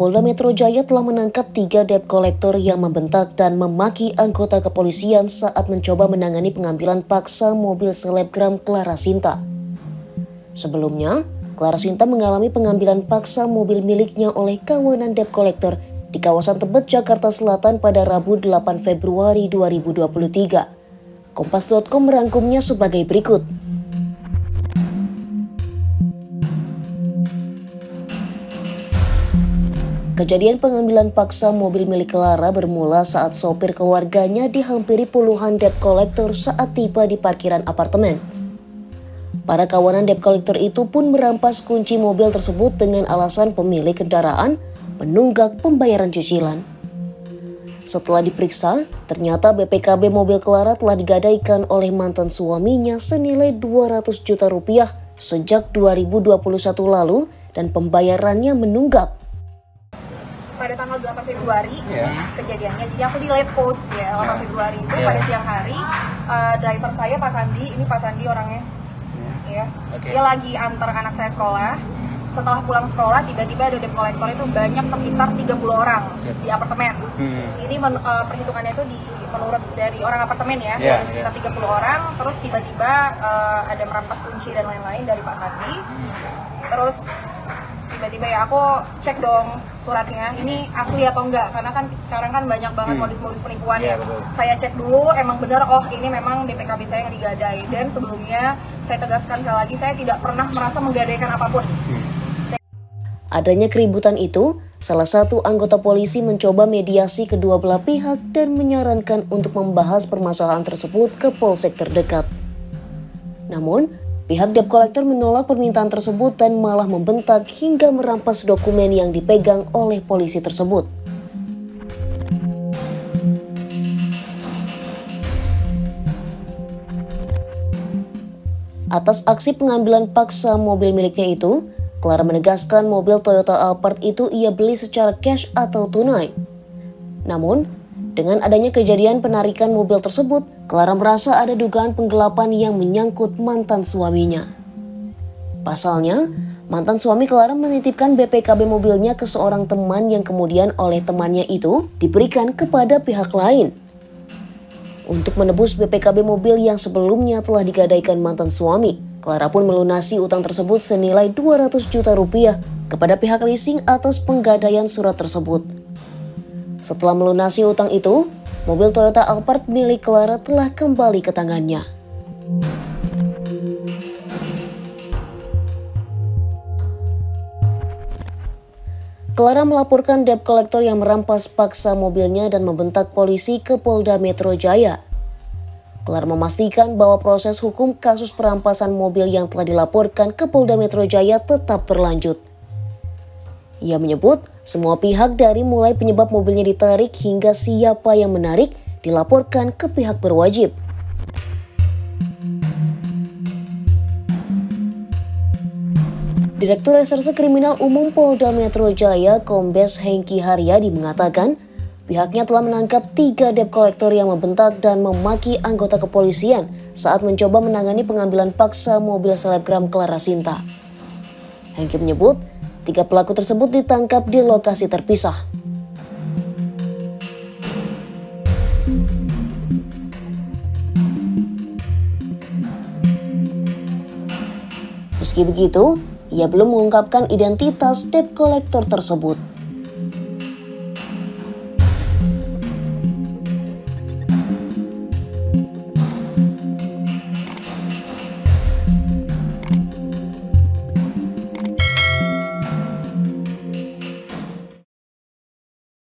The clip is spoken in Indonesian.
Polda Metro Jaya telah menangkap tiga debt collector yang membentak dan memaki anggota kepolisian saat mencoba menangani pengambilan paksa mobil selebgram Clara Sinta. Sebelumnya, Clara Sinta mengalami pengambilan paksa mobil miliknya oleh kawanan debt collector di kawasan Tebet, Jakarta Selatan pada Rabu 8 Februari 2023. Kompas.com merangkumnya sebagai berikut. Kejadian pengambilan paksa mobil milik Clara bermula saat sopir keluarganya dihampiri puluhan debt collector saat tiba di parkiran apartemen. Para kawanan debt collector itu pun merampas kunci mobil tersebut dengan alasan pemilik kendaraan menunggak pembayaran cicilan. Setelah diperiksa, ternyata BPKB mobil Clara telah digadaikan oleh mantan suaminya senilai 200 juta rupiah sejak 2021 lalu dan pembayarannya menunggak pada tanggal 8 Februari yeah. kejadiannya. Jadi aku di late post ya 8 yeah. Februari itu yeah. pada siang hari uh, driver saya Pak Sandi, ini Pak Sandi orangnya. Yeah. Ya. Okay. Dia lagi antar anak saya sekolah. Setelah pulang sekolah tiba-tiba ada debt collector itu banyak sekitar 30 orang Siap. di apartemen. Hmm. Ini men, uh, perhitungannya itu di menurut dari orang apartemen ya, yeah, dari sekitar yeah. 30 orang, terus tiba-tiba uh, ada merampas kunci dan lain-lain dari Pak Sandi. Hmm. Terus tiba-tiba ya aku cek dong suratnya ini asli atau enggak karena kan sekarang kan banyak banget hmm. modus-modus penipuan yeah, ya betul. saya cek dulu emang benar oh ini memang BPKB saya yang digadai dan sebelumnya saya tegaskan sekali lagi saya tidak pernah merasa menggadaikan apa pun hmm. Adanya keributan itu, salah satu anggota polisi mencoba mediasi kedua belah pihak dan menyarankan untuk membahas permasalahan tersebut ke polsek terdekat. Namun, Pihak debt collector menolak permintaan tersebut dan malah membentak hingga merampas dokumen yang dipegang oleh polisi tersebut. Atas aksi pengambilan paksa mobil miliknya itu, Clara menegaskan mobil Toyota Alphard itu ia beli secara cash atau tunai. Namun, dengan adanya kejadian penarikan mobil tersebut, Clara merasa ada dugaan penggelapan yang menyangkut mantan suaminya. Pasalnya, mantan suami Clara menitipkan BPKB mobilnya ke seorang teman yang kemudian oleh temannya itu diberikan kepada pihak lain. Untuk menebus BPKB mobil yang sebelumnya telah digadaikan mantan suami, Clara pun melunasi utang tersebut senilai 200 juta rupiah kepada pihak leasing atas penggadaian surat tersebut. Setelah melunasi utang itu, mobil Toyota Alphard milik Clara telah kembali ke tangannya. Clara melaporkan debt collector yang merampas paksa mobilnya dan membentak polisi ke Polda Metro Jaya. Clara memastikan bahwa proses hukum kasus perampasan mobil yang telah dilaporkan ke Polda Metro Jaya tetap berlanjut. Ia menyebut semua pihak dari mulai penyebab mobilnya ditarik hingga siapa yang menarik dilaporkan ke pihak berwajib. Direktur Reserse Kriminal Umum Polda Metro Jaya, Kombes Hengki Haryadi mengatakan, pihaknya telah menangkap tiga debt collector yang membentak dan memaki anggota kepolisian saat mencoba menangani pengambilan paksa mobil selebgram Clara Sinta. Hengki menyebut, Tiga pelaku tersebut ditangkap di lokasi terpisah. Meski begitu, ia belum mengungkapkan identitas debt collector tersebut.